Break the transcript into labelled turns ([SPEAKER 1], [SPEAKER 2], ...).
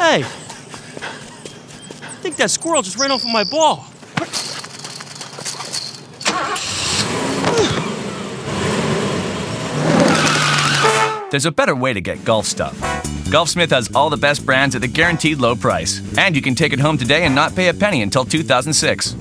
[SPEAKER 1] Hey, I think that squirrel just ran off with my ball.
[SPEAKER 2] There's a better way to get golf stuff. Golfsmith has all the best brands at the guaranteed low price. And you can take it home today and not pay a penny until 2006.